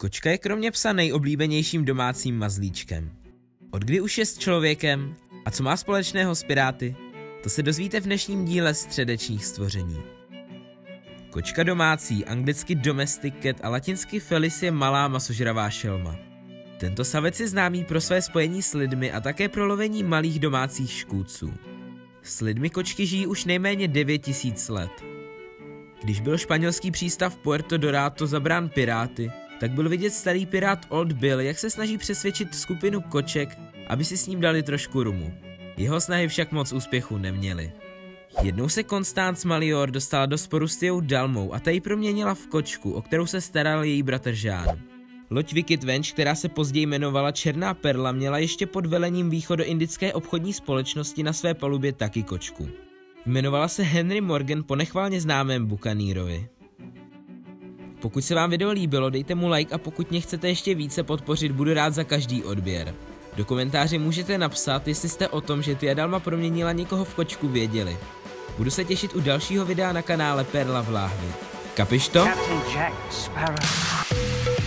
Kočka je kromě psa nejoblíbenějším domácím mazlíčkem. Od kdy už je s člověkem a co má společného s piráty, to se dozvíte v dnešním díle středečních stvoření. Kočka domácí, anglicky domestic cat a latinsky felis je malá masožravá šelma. Tento savec je známý pro své spojení s lidmi a také pro lovení malých domácích škůdců. S lidmi kočky žijí už nejméně 9000 let. Když byl španělský přístav Puerto Dorado zabrán piráty, tak byl vidět starý pirát Old Bill, jak se snaží přesvědčit skupinu koček, aby si s ním dali trošku rumu. Jeho snahy však moc úspěchu neměly. Jednou se Constance Malior dostala do sporu s Tiou Dalmou a ta ji proměnila v kočku, o kterou se staral její bratr Žán. Loď Wicked Venge, která se později jmenovala Černá perla, měla ještě pod velením východoindické obchodní společnosti na své palubě taky kočku. Jmenovala se Henry Morgan po nechválně známém Bucanírovi. Pokud se vám video líbilo, dejte mu like a pokud mě chcete ještě více podpořit, budu rád za každý odběr. Do komentáře můžete napsat, jestli jste o tom, že Tia Dalma proměnila někoho v kočku věděli. Budu se těšit u dalšího videa na kanále Perla v láhvi. Kapiš to? Captain Jack Sparrow.